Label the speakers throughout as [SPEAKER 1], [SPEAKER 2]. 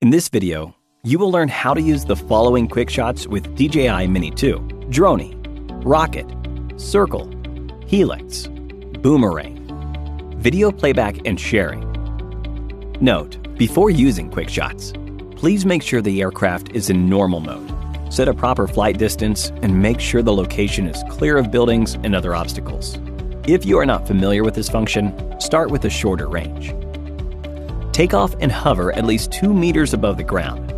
[SPEAKER 1] In this video, you will learn how to use the following quick shots with DJI Mini 2, Dronie, Rocket, Circle, Helix, Boomerang, video playback and sharing. Note, before using quick shots, please make sure the aircraft is in normal mode. Set a proper flight distance and make sure the location is clear of buildings and other obstacles. If you are not familiar with this function, start with a shorter range. Take off and hover at least 2 meters above the ground,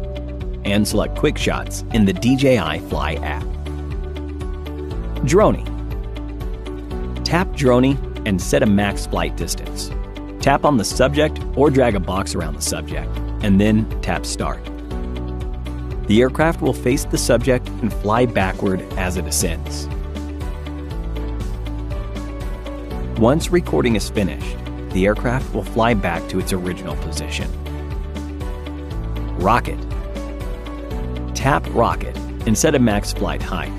[SPEAKER 1] and select Quick Shots in the DJI Fly app. Dronie. Tap Dronie and set a max flight distance. Tap on the subject or drag a box around the subject, and then tap Start. The aircraft will face the subject and fly backward as it ascends. Once recording is finished, the aircraft will fly back to its original position. Rocket. Tap Rocket and set a max flight height.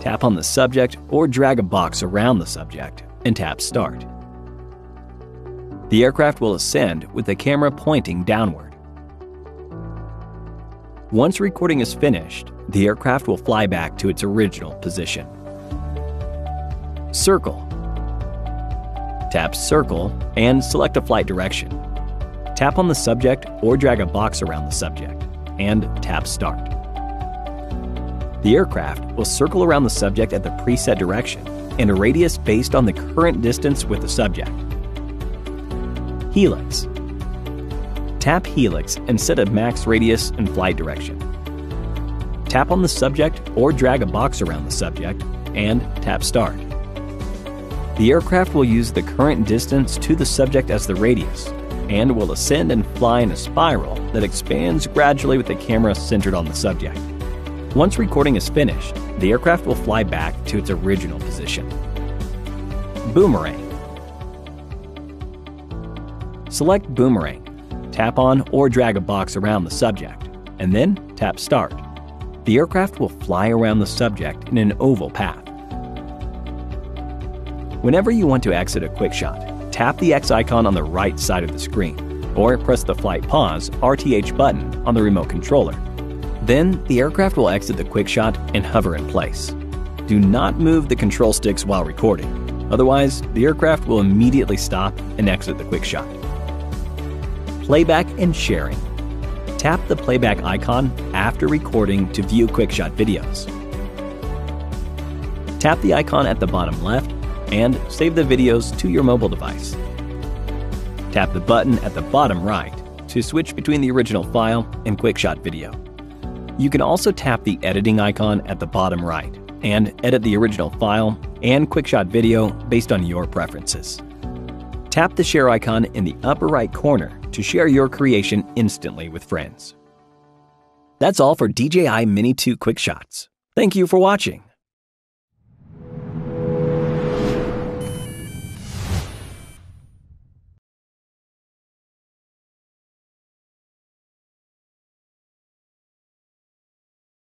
[SPEAKER 1] Tap on the subject or drag a box around the subject and tap Start. The aircraft will ascend with the camera pointing downward. Once recording is finished, the aircraft will fly back to its original position. Circle. Tap Circle and select a flight direction. Tap on the subject or drag a box around the subject, and tap Start. The aircraft will circle around the subject at the preset direction and a radius based on the current distance with the subject. Helix. Tap Helix and set a max radius and flight direction. Tap on the subject or drag a box around the subject, and tap Start. The aircraft will use the current distance to the subject as the radius, and will ascend and fly in a spiral that expands gradually with the camera centered on the subject. Once recording is finished, the aircraft will fly back to its original position. Boomerang. Select Boomerang, tap on or drag a box around the subject, and then tap Start. The aircraft will fly around the subject in an oval path. Whenever you want to exit a quick shot, tap the X icon on the right side of the screen, or press the Flight Pause RTH button on the remote controller. Then, the aircraft will exit the quick shot and hover in place. Do not move the control sticks while recording, otherwise, the aircraft will immediately stop and exit the quick shot. Playback and sharing. Tap the playback icon after recording to view quickshot videos. Tap the icon at the bottom left and save the videos to your mobile device. Tap the button at the bottom right to switch between the original file and QuickShot video. You can also tap the editing icon at the bottom right and edit the original file and QuickShot video based on your preferences. Tap the share icon in the upper right corner to share your creation instantly with friends. That's all for DJI Mini 2 Quick Shots. Thank you for watching.